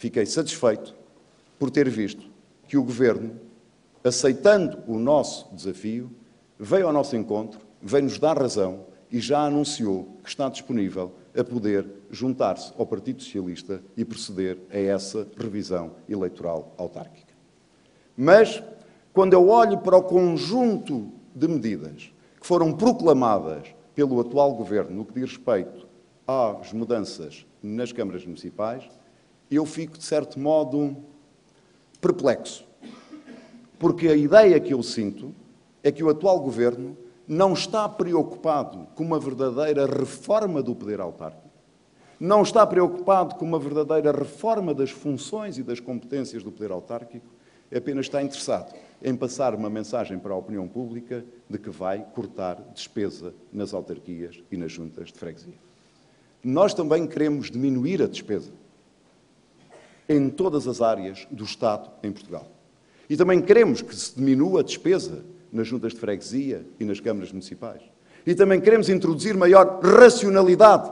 fiquei satisfeito por ter visto que o Governo, aceitando o nosso desafio, veio ao nosso encontro, veio nos dar razão e já anunciou que está disponível a poder juntar-se ao Partido Socialista e proceder a essa revisão eleitoral autárquica. Mas, quando eu olho para o conjunto de medidas que foram proclamadas pelo atual Governo no que diz respeito às mudanças nas câmaras municipais, eu fico, de certo modo, perplexo. Porque a ideia que eu sinto é que o atual Governo não está preocupado com uma verdadeira reforma do poder autárquico, não está preocupado com uma verdadeira reforma das funções e das competências do poder autárquico, apenas está interessado em passar uma mensagem para a opinião pública de que vai cortar despesa nas autarquias e nas juntas de freguesia. Nós também queremos diminuir a despesa em todas as áreas do Estado em Portugal. E também queremos que se diminua a despesa nas juntas de freguesia e nas câmaras municipais. E também queremos introduzir maior racionalidade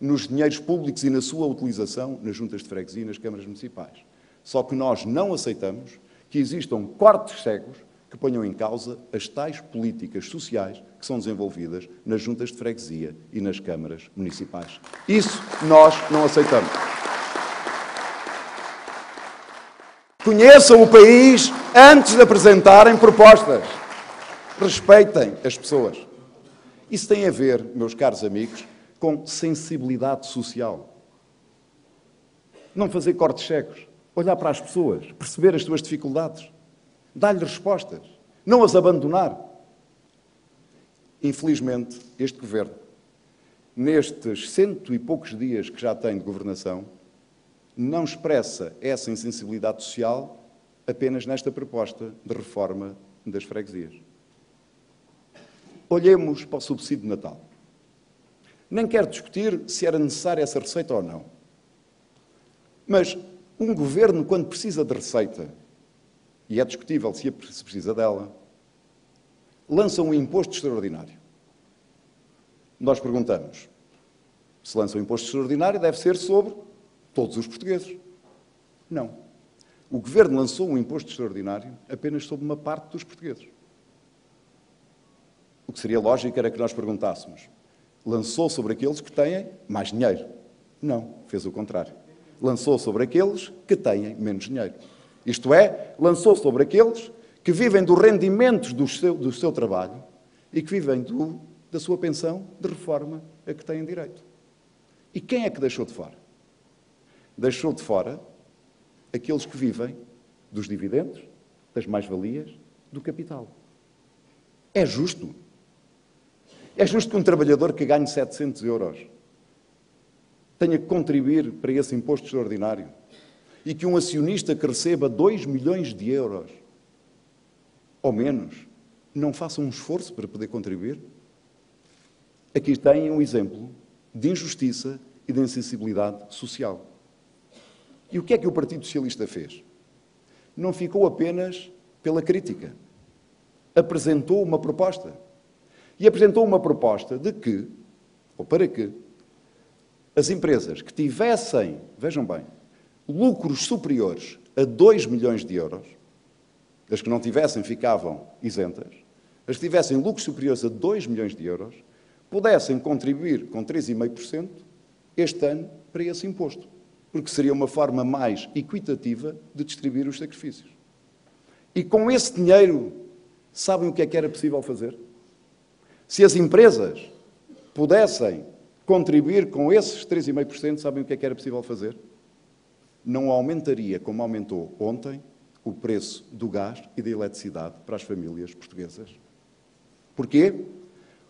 nos dinheiros públicos e na sua utilização nas juntas de freguesia e nas câmaras municipais. Só que nós não aceitamos que existam cortes cegos que ponham em causa as tais políticas sociais que são desenvolvidas nas juntas de freguesia e nas câmaras municipais. Isso nós não aceitamos. Conheçam o país antes de apresentarem propostas respeitem as pessoas. Isso tem a ver, meus caros amigos, com sensibilidade social. Não fazer cortes secos. Olhar para as pessoas, perceber as suas dificuldades, dar-lhe respostas, não as abandonar. Infelizmente, este governo, nestes cento e poucos dias que já tem de governação, não expressa essa insensibilidade social apenas nesta proposta de reforma das freguesias. Olhemos para o subsídio de Natal. Nem quero discutir se era necessária essa receita ou não. Mas um governo, quando precisa de receita, e é discutível se precisa dela, lança um imposto extraordinário. Nós perguntamos: se lança um imposto extraordinário, deve ser sobre todos os portugueses. Não. O governo lançou um imposto extraordinário apenas sobre uma parte dos portugueses. O que seria lógico era que nós perguntássemos: lançou sobre aqueles que têm mais dinheiro? Não, fez o contrário. Lançou sobre aqueles que têm menos dinheiro. Isto é, lançou sobre aqueles que vivem dos rendimentos do seu, do seu trabalho e que vivem do, da sua pensão de reforma a que têm direito. E quem é que deixou de fora? Deixou de fora aqueles que vivem dos dividendos, das mais-valias, do capital. É justo. É justo que um trabalhador que ganhe 700 euros tenha que contribuir para esse imposto extraordinário e que um acionista que receba 2 milhões de euros ou menos não faça um esforço para poder contribuir? Aqui tem um exemplo de injustiça e de insensibilidade social. E o que é que o Partido Socialista fez? Não ficou apenas pela crítica. Apresentou uma proposta e apresentou uma proposta de que, ou para que, as empresas que tivessem, vejam bem, lucros superiores a 2 milhões de euros, as que não tivessem ficavam isentas, as que tivessem lucros superiores a 2 milhões de euros, pudessem contribuir com 3,5% este ano para esse imposto, porque seria uma forma mais equitativa de distribuir os sacrifícios. E com esse dinheiro, sabem o que é que era possível fazer? Se as empresas pudessem contribuir com esses 3,5%, sabem o que é que era possível fazer? Não aumentaria, como aumentou ontem, o preço do gás e da eletricidade para as famílias portuguesas. Porquê?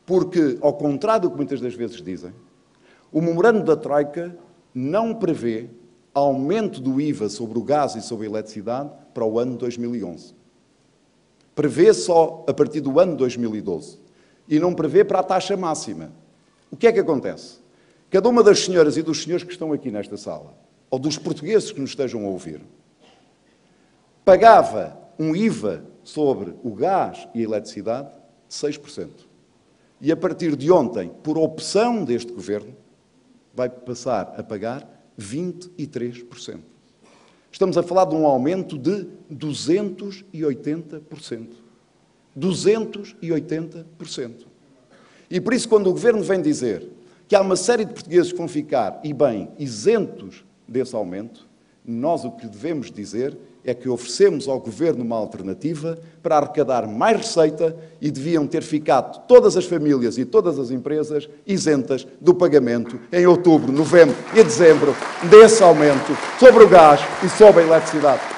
Porque, ao contrário do que muitas das vezes dizem, o memorando da Troika não prevê aumento do IVA sobre o gás e sobre a eletricidade para o ano 2011. Prevê só a partir do ano 2012 e não prevê para a taxa máxima. O que é que acontece? Cada uma das senhoras e dos senhores que estão aqui nesta sala, ou dos portugueses que nos estejam a ouvir, pagava um IVA sobre o gás e a eletricidade de 6%. E a partir de ontem, por opção deste governo, vai passar a pagar 23%. Estamos a falar de um aumento de 280%. 280%. E por isso, quando o governo vem dizer que há uma série de portugueses que vão ficar, e bem, isentos desse aumento, nós o que devemos dizer é que oferecemos ao governo uma alternativa para arrecadar mais receita e deviam ter ficado todas as famílias e todas as empresas isentas do pagamento em outubro, novembro e dezembro desse aumento sobre o gás e sobre a eletricidade.